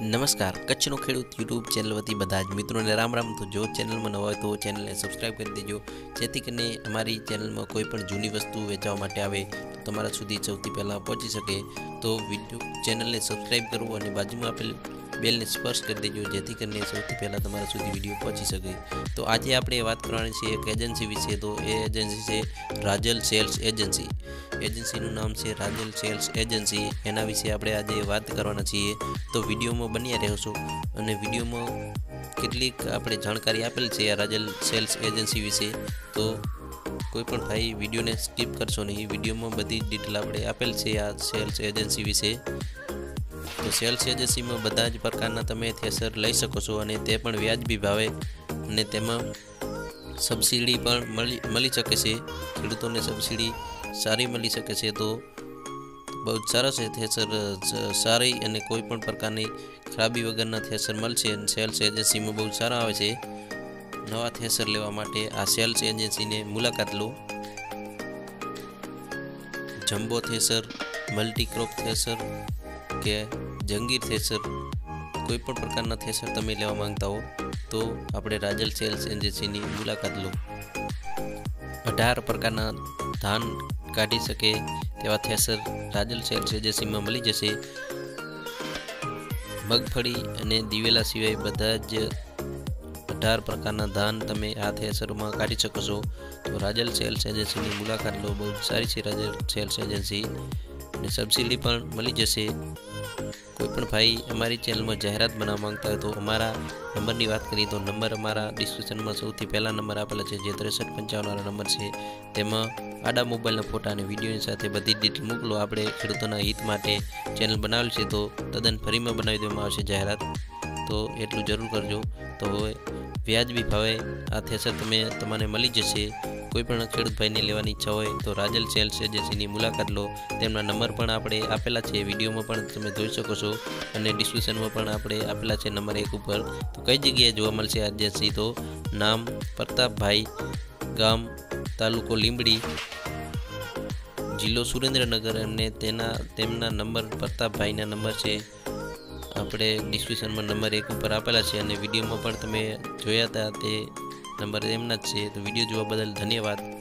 નમસ્કાર. કચ્છનો ખેડૂત યુટ્યુબ ચેનલ વતી બધા જ મિત્રોને રામ રામ. તો જો ચેનલમાં નવા હોય તો ચેનલને સબસ્ક્રાઈબ કરી દેજો. જેથી કરીને અમારી ચેનલમાં કોઈ પણ જૂની વસ્તુ વેચવા માટે આવે તો તમારા સુધી સૌથી પહેલાં પહોંચી શકે. તો વીડિયો ચેનલને સબસ્ક્રાઈબ કરવું અને બાજુમાં આપેલ બેલને સ્પર્શ કરી દેજો, જેથી કરીને સૌથી પહેલાં તમારા સુધી વીડિયો પહોંચી શકે. તો આજે આપણે વાત કરવાની છે એક એજન્સી વિશે. તો એ એજન્સી છે રાજલ સેલ્સ એજન્સી. એજન્સીનું નામ છે રાજલ સેલ્સ એજન્સી. એના વિશે આપણે આજે વાત કરવાના છીએ. તો વિડીયોમાં બન્યા રહેશો. અને વિડીયોમાં કેટલીક આપણે જાણકારી આપેલ છે આ રાજલ સેલ્સ એજન્સી વિશે. તો કોઈ પણ ભાઈ વિડીયોને સ્કીપ કરશો નહીં. વિડીયોમાં બધી ડિટેલ આપણે આપેલ છે આ સેલ્સ એજન્સી વિશે. તો સેલ્સ એજન્સીમાં બધા જ પ્રકારના તમે થેસર લઈ શકો છો અને તે પણ વ્યાજબી ભાવે અને તેમાં સબસિડી પણ મળી મળી શકે છે. ખેડૂતોને સબસિડી સારી મળી શકે છે તો બહુ જ સરસ છે થેસર સારી અને કોઈ પણ પ્રકારની ખરાબી વગરના થેસર મળશે અને સેલ્સ એજન્સીમાં બહુ સારા આવે છે. નવા થેસર લેવા માટે આ સેલ્સ એજન્સીને મુલાકાત લો. જમ્બો થેસર, મલ્ટીક્રોપ થેસર કે જંગીર થેસર કોઈ પણ પ્રકારના થેસર તમે લેવા માંગતા હો, તો આપણે રાજલ સેલ્સ એજન્સીની મુલાકાત લો. અઢાર પ્રકારના ધાન કાઢી શકે તેવા થેસર રાજલ સેલ્સ એજન્સીમાં મળી જશે. મગફળી અને દિવેલા સિવાય બધા જ અઢાર પ્રકારના ધાન તમે આ થેસરમાં કાઢી શકો છો. તો રાજલ સેલ્સ એજન્સીની મુલાકાત લો. બહુ સારી છે રાજલ સેલ્સ એજન્સી. અને સબસિડી પણ મળી જશે. કોઈપણ ભાઈ અમારી ચેનલમાં જાહેરાત બનાવવા માંગતા હોય તો અમારા નંબરની વાત કરીએ તો નંબર અમારા ડિસ્ક્રિપ્શનમાં સૌથી પહેલા નંબર આપેલા છે, જે ત્રેસઠ પંચાવનવાળા નંબર છે. તેમાં આડા મોબાઈલના ફોટા અને વિડીયોની સાથે બધી ડિટેલ મોકલો. આપણે ખેડૂતોના હિત માટે ચેનલ બનાવેલ છે તો તદ્દન ફરીમાં બનાવી દેવામાં આવશે જાહેરાત. તો એટલું જરૂર કરજો. તો હવે વ્યાજબી ભાવે આ થેસર તમે, તમને મળી જશે. કોઈ પણ ખેડૂત ભાઈને લેવાની ઈચ્છા હોય તો રાજલ સેલ્સ એજન્સીની મુલાકાત લો. તેમના નંબર પણ આપણે આપેલા છે. વિડીયોમાં પણ તમે જોઈ શકો છો અને ડિસ્ક્રિપ્શનમાં પણ આપણે આપેલા છે નંબર એક ઉપર. તો કઈ જગ્યાએ જોવા મળશે એજન્સી? તો નામ, પ્રતાપભાઈ ગામ, તાલુકો લીંબડી, જિલ્લો સુરેન્દ્રનગર અને તેના, તેમના નંબર, પ્રતાપભાઈના નંબર છે. આપણે ડિસ્ક્રિપ્શનમાં નંબર એક ઉપર આપેલા છે અને વિડીયોમાં પણ તમે જોયા હતા તે નંબર એમના જ છે. તો વીડિયો જોવા બદલ ધન્યવાદ.